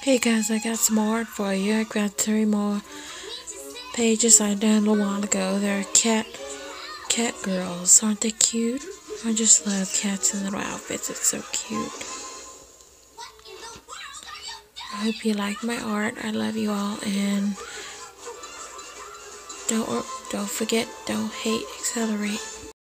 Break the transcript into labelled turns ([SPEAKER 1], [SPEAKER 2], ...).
[SPEAKER 1] Hey guys, I got some more art for you. I got three more pages I downloaded a while ago. They're cat cat girls. Aren't they cute? I just love cats in little outfits. It's so cute. I hope you like my art. I love you all and don't don't forget, don't hate, accelerate.